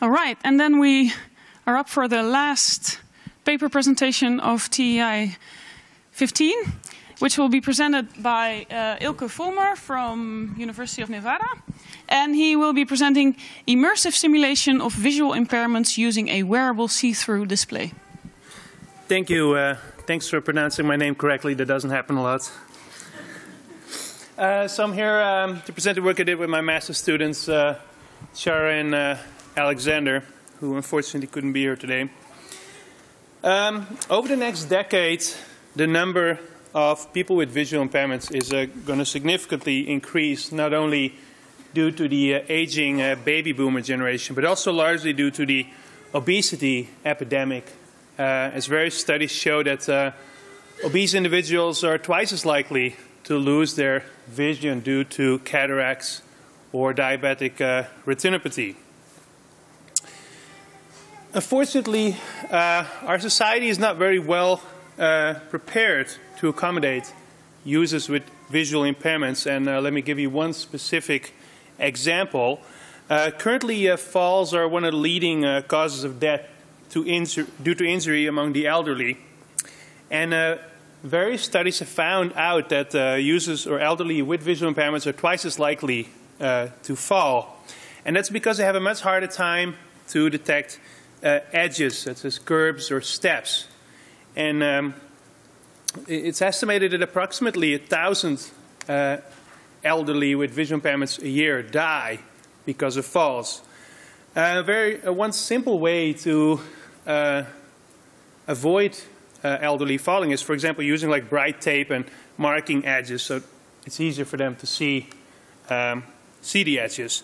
All right, and then we are up for the last paper presentation of TEI 15, which will be presented by uh, Eelke Folmer from University of Nevada. And he will be presenting immersive simulation of visual impairments using a wearable see-through display. Thank you. Uh, thanks for pronouncing my name correctly. That doesn't happen a lot. Uh, so I'm here um, to present the work I did with my master's students, uh, and Alexander, who unfortunately couldn't be here today. Um, over the next decade, the number of people with visual impairments is uh, going to significantly increase, not only due to the uh, aging uh, baby boomer generation, but also largely due to the obesity epidemic. Uh, as various studies show that uh, obese individuals are twice as likely to lose their vision due to cataracts or diabetic uh, retinopathy. Unfortunately, uh, our society is not very well uh, prepared to accommodate users with visual impairments. And uh, let me give you one specific example. Uh, currently, uh, falls are one of the leading uh, causes of death to due to injury among the elderly. And various studies have found out that users or elderly with visual impairments are twice as likely to fall. And that's because they have a much harder time to detect uh, edges, such as curbs or steps. And um, it's estimated that approximately a thousand uh, elderly with vision impairments a year die because of falls. Uh, very uh, one simple way to uh, avoid uh, elderly falling is, for example, using like bright tape and marking edges, so it's easier for them to see um, see the edges.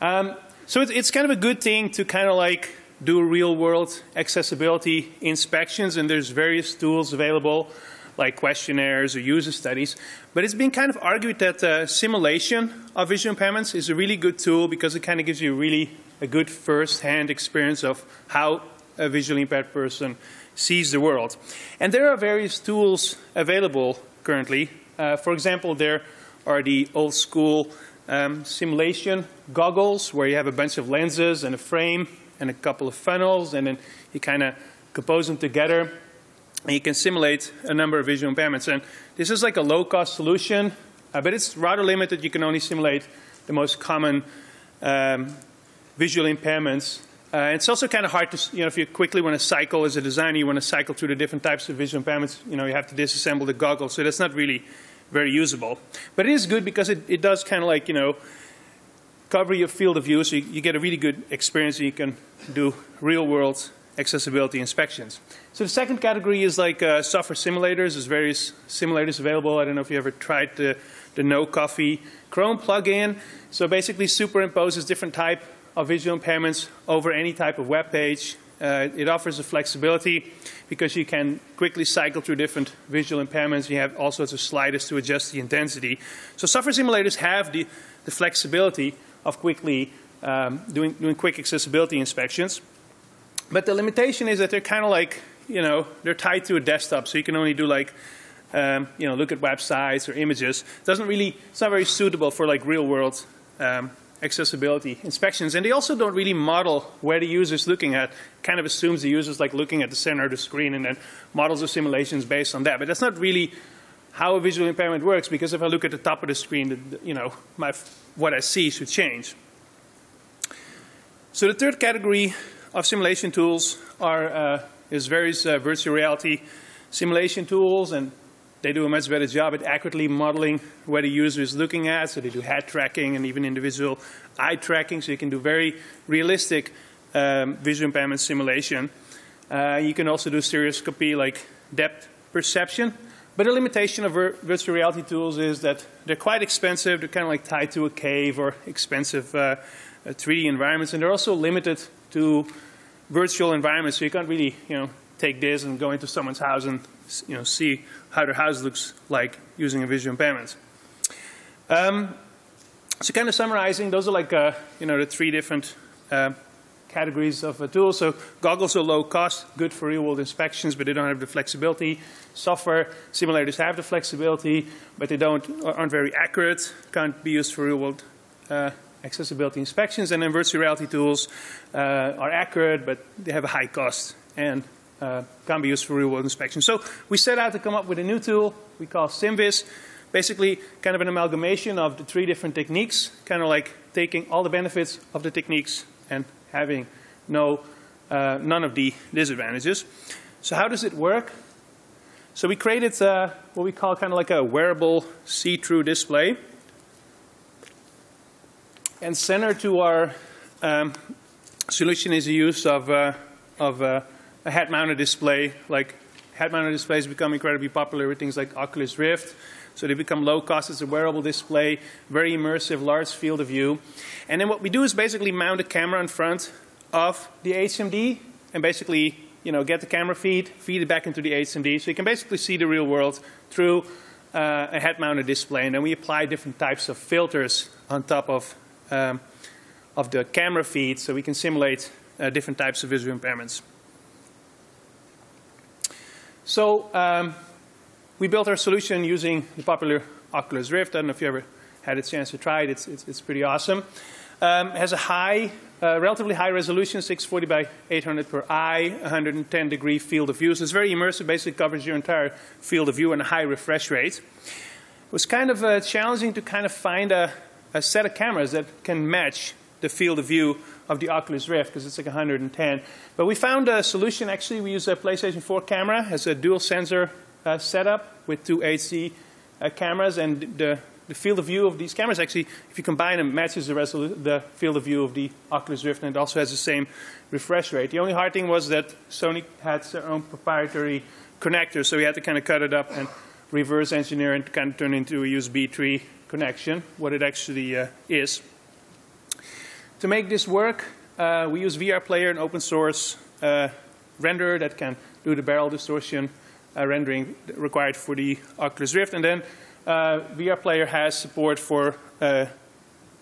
Um, so it's, it's kind of a good thing to kind of like do real world accessibility inspections, and there's various tools available like questionnaires or user studies. But it's been kind of argued that uh, simulation of visual impairments is a really good tool because it kind of gives you really a good first-hand experience of how a visually impaired person sees the world. And there are various tools available currently. Uh, for example, there are the old school um, simulation goggles where you have a bunch of lenses and a frame and a couple of funnels, and then you kind of compose them together. And you can simulate a number of visual impairments. And this is like a low-cost solution, uh, but it's rather limited. You can only simulate the most common um, visual impairments. Uh, it's also kind of hard to, you know, if you quickly want to cycle as a designer, you want to cycle through the different types of visual impairments, you know, you have to disassemble the goggles. So that's not really very usable. But it is good because it, it does kind of like, you know, cover your field of view so you, you get a really good experience and you can do real world accessibility inspections. So the second category is like uh, software simulators. There's various simulators available. I don't know if you ever tried the, the No Coffee Chrome plugin. So basically superimposes different type of visual impairments over any type of web page. Uh, it offers a flexibility because you can quickly cycle through different visual impairments. You have all sorts of sliders to adjust the intensity. So software simulators have the, the flexibility of quickly um, doing, doing quick accessibility inspections. But the limitation is that they're kind of like, you know, they're tied to a desktop, so you can only do like, um, you know, look at websites or images. It doesn't really, it's not very suitable for like real world um, accessibility inspections. And they also don't really model where the user is looking at. Kind of assumes the user is like looking at the center of the screen and then models of simulations based on that. But that's not really how a visual impairment works because if I look at the top of the screen, you know, my, what I see should change. So the third category of simulation tools are uh, is various uh, virtual reality simulation tools, and they do a much better job at accurately modeling where the user is looking at. So they do head tracking and even individual eye tracking, so you can do very realistic um, visual impairment simulation. Uh, you can also do stereoscopy like depth perception. But the limitation of virtual reality tools is that they're quite expensive. They're kind of like tied to a cave or expensive uh, 3D uh, environments, and they're also limited to virtual environments. So you can't really, you know, take this and go into someone's house and, you know, see how their house looks like using a visual impairment. Um, so kind of summarizing, those are like, uh, you know, the three different uh, categories of a tool. So goggles are low cost, good for real world inspections, but they don't have the flexibility. Software simulators have the flexibility, but they don't aren't very accurate, can't be used for real world uh, accessibility inspections, and then virtual reality tools uh, are accurate, but they have a high cost and uh, can't be used for real-world inspection. So we set out to come up with a new tool we call SIMVIZ, basically kind of an amalgamation of the three different techniques, kind of like taking all the benefits of the techniques and having no, uh, none of the disadvantages. So how does it work? So we created uh, what we call kind of like a wearable see-through display. And center to our um, solution is the use of, uh, of uh, a head-mounted display. Like head-mounted displays become incredibly popular with things like Oculus Rift. So they become low cost. It's a wearable display, very immersive, large field of view. And then what we do is basically mount a camera in front of the HMD and basically you know, get the camera feed, feed it back into the HMD. So you can basically see the real world through uh, a head-mounted display. And then we apply different types of filters on top of, um, of the camera feed so we can simulate uh, different types of visual impairments. So um, we built our solution using the popular Oculus Rift. I don't know if you ever had a chance to try it. It's, it's, it's pretty awesome. Um, has a high, uh, relatively high resolution, 640 by 800 per eye, 110 degree field of view. So it's very immersive, basically covers your entire field of view and a high refresh rate. It was kind of uh, challenging to kind of find a, a set of cameras that can match the field of view of the Oculus Rift because it's like 110. But we found a solution. Actually, we use a PlayStation 4 camera as a dual sensor uh, setup with two HD uh, cameras, and the the field of view of these cameras actually, if you combine them, matches the, the field of view of the Oculus Rift, and it also has the same refresh rate. The only hard thing was that Sony had their own proprietary connector, so we had to kind of cut it up and reverse engineer and kind of turn it into a USB 3 connection, what it actually uh, is. To make this work, uh, we use VR Player, an open source uh, renderer that can do the barrel distortion uh, rendering required for the Oculus Rift, and then uh, VR Player has support for uh,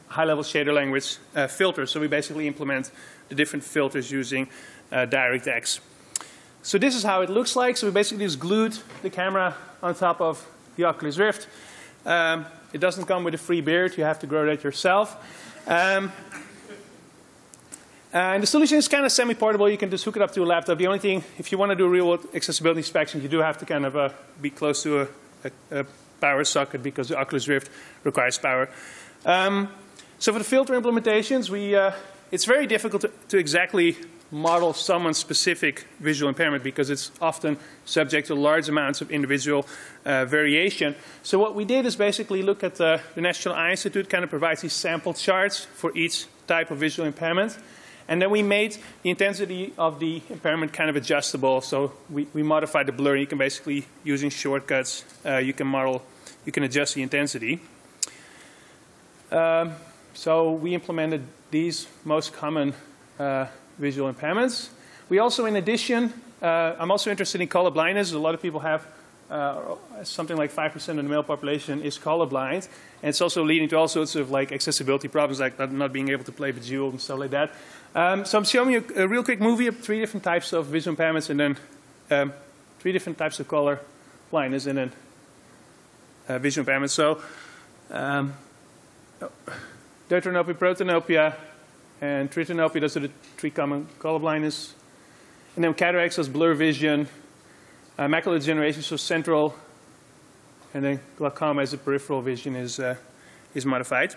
high-level shader language uh, filters. So we basically implement the different filters using DirectX. So this is how it looks like. So we basically just glued the camera on top of the Oculus Rift. Um, it doesn't come with a free beard. You have to grow that yourself. Um, and the solution is kind of semi-portable. You can just hook it up to a laptop. The only thing, if you want to do real-world accessibility inspection, you do have to kind of uh, be close to a, a, a power socket because the Oculus Rift requires power. Um, so for the filter implementations, we, uh, it's very difficult to, to, exactly model someone's specific visual impairment because it's often subject to large amounts of individual uh, variation. So what we did is basically look at the, the National Eye Institute kind of provides these sample charts for each type of visual impairment. And then we made the intensity of the impairment kind of adjustable. So we, we modified the blur. You can basically, using shortcuts, uh, you can model, you can adjust the intensity. Um, so we implemented these most common uh, visual impairments. We also, in addition, uh, I'm also interested in color blindness. A lot of people have uh, something like 5% of the male population is colorblind. And it's also leading to all sorts of like accessibility problems, like not being able to play Bejeweled and stuff like that. Um, so I'm showing you a, real quick movie of three different types of visual impairments and then um, three different types of color blindness and then uh, visual impairments. So um, oh, deuteranopia, protanopia, and tritanopia, those are the three common color blindness. And then cataracts, has blur vision, uh, macular degeneration, so central, and then glaucoma as a peripheral vision is, uh, is modified.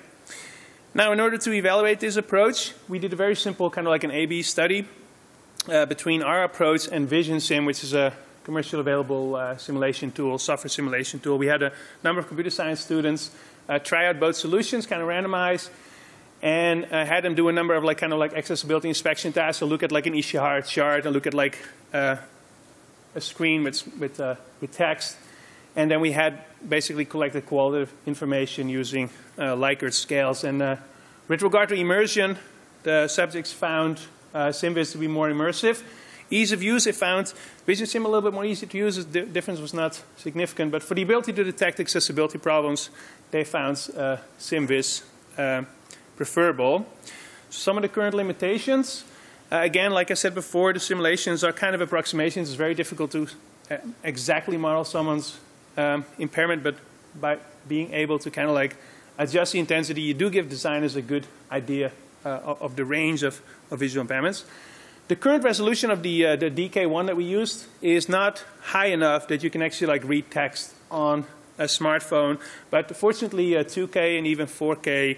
Now, in order to evaluate this approach, we did a very simple kind of like an A-B study uh, between our approach and VisionSim, which is a commercially available uh, simulation tool, software simulation tool. We had a number of computer science students uh, try out both solutions, kind of randomize, and uh, had them do a number of like kind of like accessibility inspection tasks. So look at like an Ishihara chart and look at like uh, a screen with, with, uh, with text. And then we had basically collected qualitative information using uh, Likert scales. And uh, with regard to immersion, the subjects found uh, SIMVIZ to be more immersive. Ease of use, they found VisionSim a little bit more easy to use. The difference was not significant. But for the ability to detect accessibility problems, they found uh, SIMVIZ uh, preferable. Some of the current limitations, uh, again, like I said before, the simulations are kind of approximations. It's very difficult to uh, exactly model someone's um, impairment, but by being able to kind of like adjust the intensity, you do give designers a good idea uh, of the range of, of, visual impairments. The current resolution of the, uh, the DK1 that we used is not high enough that you can actually like read text on a smartphone. But fortunately, 2K uh, and even 4K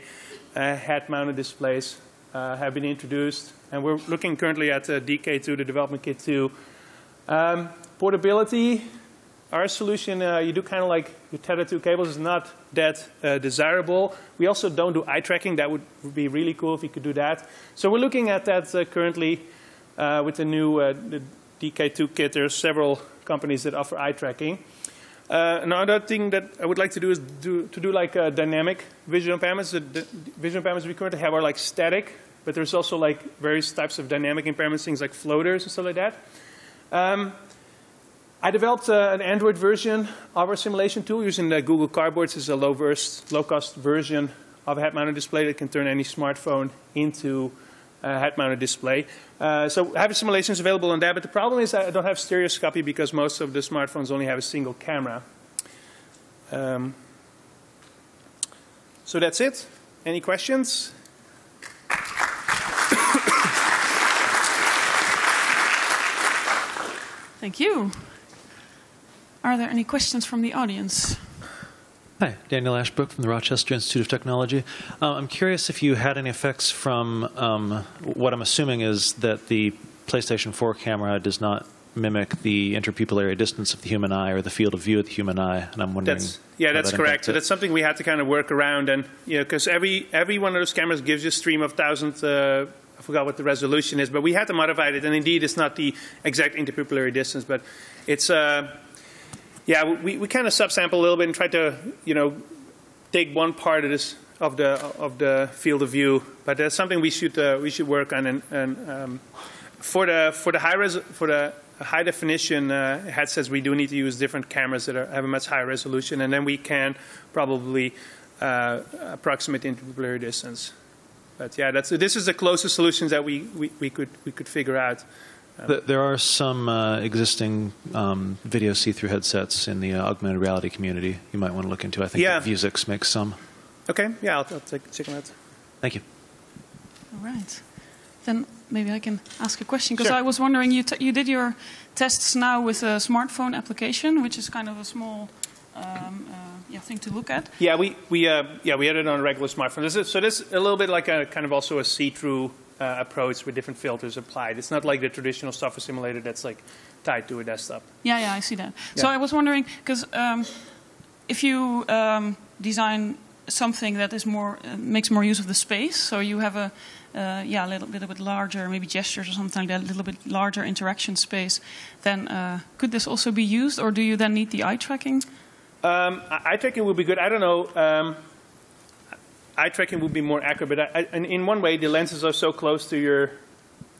uh, head-mounted displays uh, have been introduced. And we're looking currently at DK2, the development kit 2. Um, portability, our solution, uh, you do kind of like you tether two cables is not that uh, desirable. We also don't do eye tracking. That would be really cool if you could do that. So we're looking at that uh, currently with the new the DK2 kit. There are several companies that offer eye tracking. Uh, another thing that I would like to do is do, to do like uh, dynamic visual impairments. The, visual impairments we currently have are like static, but there's also like various types of dynamic impairments, things like floaters and stuff like that. Um, I developed uh, an Android version of our simulation tool using the Google Cardboard. It's a low-cost low version of a head-mounted display that can turn any smartphone into a head-mounted display. Uh, so I have simulations available on that, but the problem is I don't have stereoscopy because most of the smartphones only have a single camera. Um, so that's it. Any questions? Thank you. Are there any questions from the audience? Hi, Daniel Ashbrook from the Rochester Institute of Technology. Uh, I'm curious if you had any effects from um, what I'm assuming is that the PlayStation 4 camera does not mimic the interpupillary distance of the human eye or the field of view of the human eye, and I'm wondering. That's, yeah, that's that correct. So that's something we had to kind of work around, and you know, because every every one of those cameras gives you a stream of thousand. Uh, I forgot what the resolution is, but we had to modify it, and indeed, it's not the exact interpupillary distance, but it's. Uh, yeah, we, we kind of subsample a little bit and try to, you know, take one part of this of the of the field of view, but that's something we should uh, we should work on. And, and um, for the for the high res for the high definition uh, headsets, we do need to use different cameras that are, have a much higher resolution, and then we can probably uh, approximate interpupillary distance. But yeah, that's this is the closest solutions that we, we, we could we could figure out. There are some uh, existing um, video see-through headsets in the uh, augmented reality community. You might want to look into. I think yeah. Vuzix makes some. Okay. Yeah, I'll, I'll take, check them out. Thank you. All right. Then maybe I can ask a question because sure. I was wondering you you did your tests now with a smartphone application, which is kind of a small. Um, uh, yeah, thing to look at. Yeah, we we uh, yeah we had it on a regular smartphone. This is, so this is a little bit like a kind of also a see-through uh, approach with different filters applied. It's not like the traditional software simulator that's like tied to a desktop. Yeah, yeah, I see that. Yeah. So I was wondering because um, if you um, design something that is more uh, makes more use of the space, so you have a uh, yeah a little, little bit larger, maybe gestures or something like that, a little bit larger interaction space, then uh, could this also be used, or do you then need the eye tracking? Um, eye tracking would be good. I don't know. Eye tracking would be more accurate, but I, I, in one way, the lenses are so close to your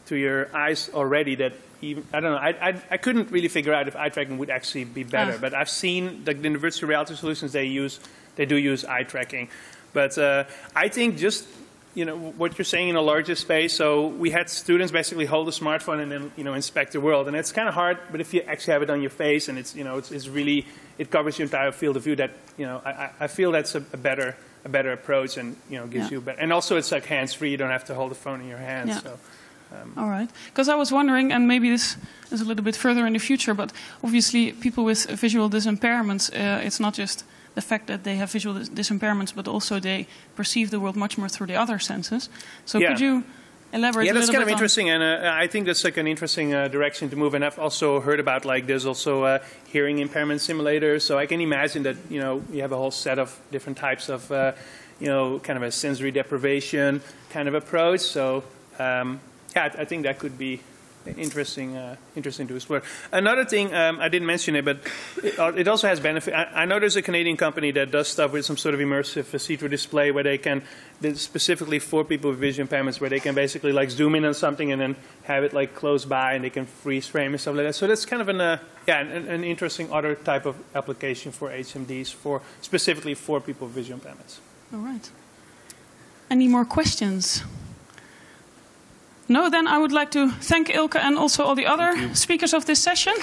to your eyes already that even, I don't know. I, I, I couldn't really figure out if eye tracking would actually be better. Ah. But I've seen like the virtual reality solutions they use. They do use eye tracking, but uh, I think just you know what you're saying in a larger space. So we had students basically hold a smartphone and then you know inspect the world, and it's kind of hard. But if you actually have it on your face and it's you know it's, it's really it covers your entire field of view. That you know I, I feel that's a, a better a better approach and you know gives yeah. you better. And also it's like hands free. You don't have to hold the phone in your hand. Yeah. So. Um, All right. Because I was wondering, and maybe this is a little bit further in the future, but obviously people with visual disimpairments, uh, it's not just the fact that they have visual dis disimpairments, but also they perceive the world much more through the other senses. So yeah. could you elaborate yeah, that's kind of interesting, and uh, I think that's like an interesting uh, direction to move. And I've also heard about like there's also a hearing impairment simulator. So I can imagine that you know you have a whole set of different types of uh, you know kind of a sensory deprivation kind of approach. So um, yeah, I, I think that could be interesting, uh, interesting to explore. Another thing, um, I didn't mention it, but it, uh, it also has benefit. I, I, know there's a Canadian company that does stuff with some sort of immersive see-through display where they can, specifically for people with vision impairments, where they can basically like zoom in on something and then have it like close by and they can freeze frame and stuff like that. So that's kind of an, uh, yeah, an, an, interesting other type of application for HMDs for specifically for people with vision impairments. All right. Any more questions? No, then I would like to thank Eelke and also all the other speakers of this session.